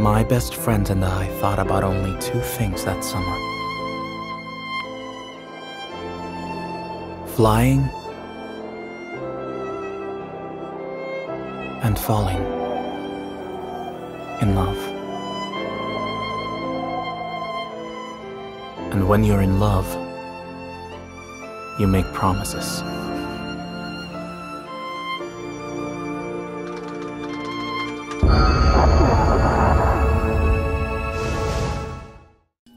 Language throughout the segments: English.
My best friend and I thought about only two things that summer flying and falling in love. And when you're in love, you make promises.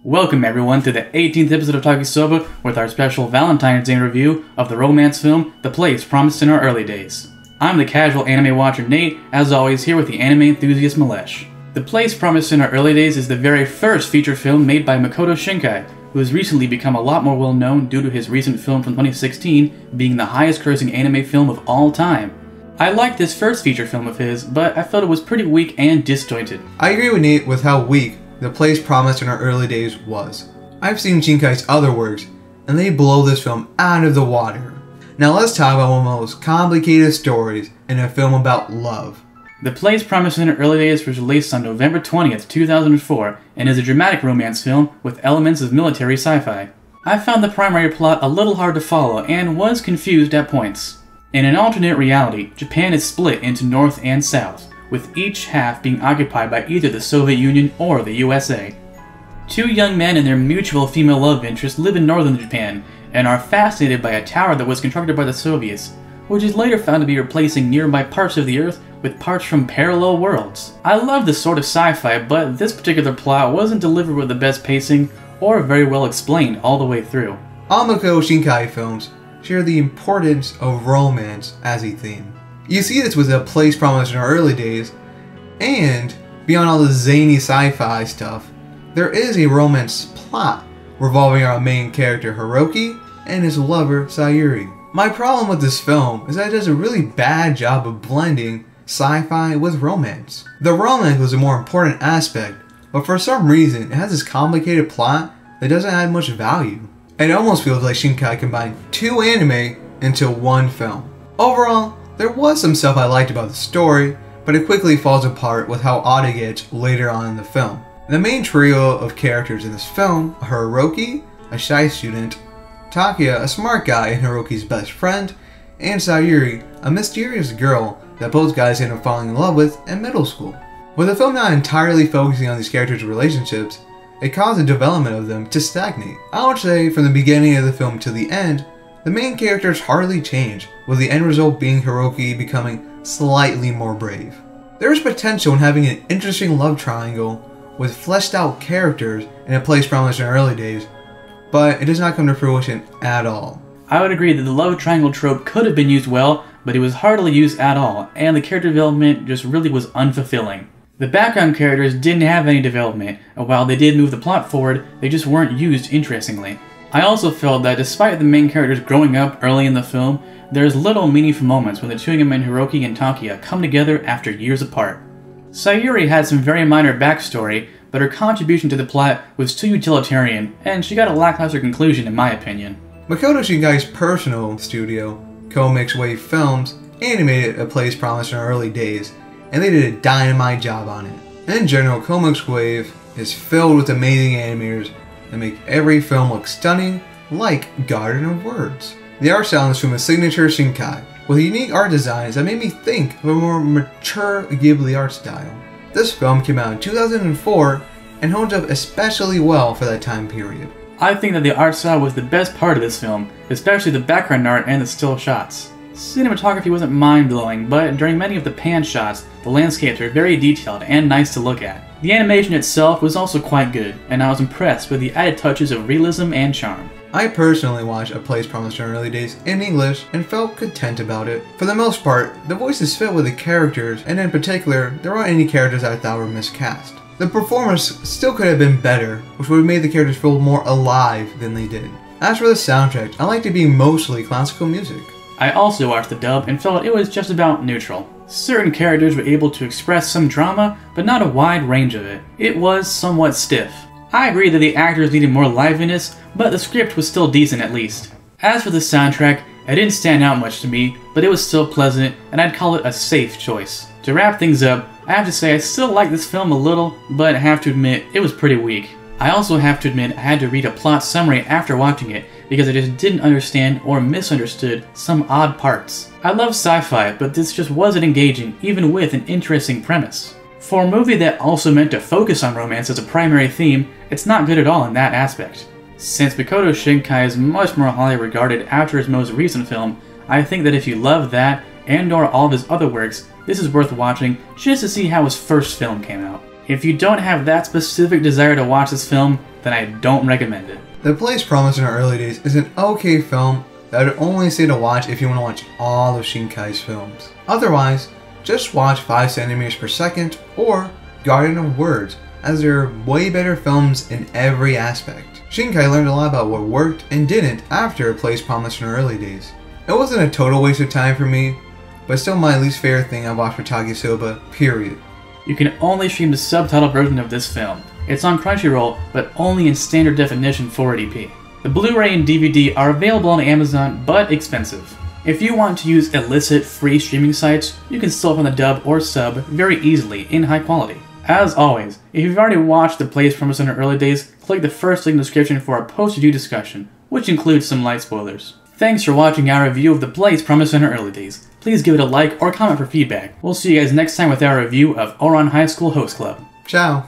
Welcome everyone to the 18th episode of Talkisoba with our special Valentine's Day review of the romance film The Place Promised in Our Early Days. I'm the casual anime watcher Nate, as always here with the anime enthusiast Malesh. The Place Promised in Our Early Days is the very first feature film made by Makoto Shinkai, who has recently become a lot more well known due to his recent film from 2016 being the highest grossing anime film of all time. I liked this first feature film of his, but I felt it was pretty weak and disjointed. I agree with Nate with how weak The Place Promised in Our Early Days was. I've seen Shinkai's other works, and they blow this film out of the water. Now let's talk about one of the most complicated stories in a film about love. The Place Promised in Our Early Days was released on November 20th, 2004, and is a dramatic romance film with elements of military sci-fi. I found the primary plot a little hard to follow and was confused at points. In an alternate reality, Japan is split into North and South, with each half being occupied by either the Soviet Union or the USA. Two young men and their mutual female love interest live in northern Japan and are fascinated by a tower that was constructed by the Soviets, which is later found to be replacing nearby parts of the Earth with parts from parallel worlds. I love this sort of sci fi, but this particular plot wasn't delivered with the best pacing or very well explained all the way through. All Makoto Shinkai films share the importance of romance as a theme. You see this with A Place Promised in Our Early Days, and beyond all the zany sci-fi stuff, there is a romance plot revolving our main character Hiroki and his lover Sayuri. My problem with this film is that it does a really bad job of blending sci-fi with romance. The romance was a more important aspect, but for some reason it has this complicated plot that doesn't add much value. It almost feels like Shinkai combined two anime into one film. Overall, there was some stuff I liked about the story, but it quickly falls apart with how odd it gets later on in the film. The main trio of characters in this film are Hiroki, a shy student, Takuya, a smart guy and Hiroki's best friend, and Sayuri, a mysterious girl that both guys end up falling in love with in middle school. With the film not entirely focusing on these characters' relationships, it caused the development of them to stagnate. I would say from the beginning of the film to the end, the main characters hardly change, with the end result being Hiroki becoming slightly more brave. There is potential in having an interesting love triangle with fleshed out characters in a place promised in early days, but it does not come to fruition at all. I would agree that the love triangle trope could have been used well, but it was hardly used at all, and the character development just really was unfulfilling. The background characters didn't have any development, and while they did move the plot forward, they just weren't used interestingly. I also felt that despite the main characters growing up early in the film, there's little meaningful moments when the two young men Hiroki and Takuya come together after years apart. Sayuri had some very minor backstory, but her contribution to the plot was too utilitarian, and she got a lackluster conclusion in my opinion. Makoto Shinkai's personal studio, CoMix Wave Films, animated A Place Promised in early days, and they did a dynamite job on it. In general, CoMix Wave is filled with amazing animators that make every film look stunning, like Garden of Words. The art style is from a signature Shinkai, with unique art designs that made me think of a more mature Ghibli art style. This film came out in 2004 and holds up especially well for that time period. I think that the art style was the best part of this film, especially the background art and the still shots. Cinematography wasn't mind blowing, but during many of the pan shots, the landscapes were very detailed and nice to look at. The animation itself was also quite good, and I was impressed with the added touches of realism and charm. I personally watched A Place Promised in Early Days in English and felt content about it. For the most part, the voices fit with the characters, and in particular, there aren't any characters I thought were miscast. The performance still could have been better, which would have made the characters feel more alive than they did. As for the soundtrack, I liked it being mostly classical music. I also watched the dub and felt it was just about neutral. Certain characters were able to express some drama, but not a wide range of it. It was somewhat stiff. I agree that the actors needed more liveliness, but the script was still decent at least. As for the soundtrack, it didn't stand out much to me, but it was still pleasant, and I'd call it a safe choice. To wrap things up, I have to say I still like this film a little, but I have to admit it was pretty weak. I also have to admit I had to read a plot summary after watching it because I just didn't understand or misunderstood some odd parts. I love sci-fi, but this just wasn't engaging even with an interesting premise. For a movie that also meant to focus on romance as a primary theme, it's not good at all in that aspect. Since Makoto Shinkai is much more highly regarded after his most recent film, I think that if you love that and or all of his other works, this is worth watching just to see how his first film came out. If you don't have that specific desire to watch this film, then I don't recommend it. The Place Promised in Our Early Days is an okay film that I would only say to watch if you want to watch all of Shinkai's films. Otherwise, just watch 5 centimeters per second or Garden of Words, as they're way better films in every aspect. Shinkai learned a lot about what worked and didn't after A Place Promised in Our Early Days. It wasn't a total waste of time for me, but still my least favorite thing I've watched for Talkisoba, period. You can only stream the subtitle version of this film. It's on Crunchyroll, but only in standard definition 480p. The Blu-ray and DVD are available on Amazon, but expensive. If you want to use illicit free streaming sites, you can still find the dub or sub very easily in high quality. As always, if you've already watched The Place Promised in the Early Days, click the first link in the description for our post-review discussion, which includes some light spoilers. Thanks for watching our review of The Place Promised in the Early Days please give it a like or comment for feedback. We'll see you guys next time with our review of Ouran High School Host Club. Ciao.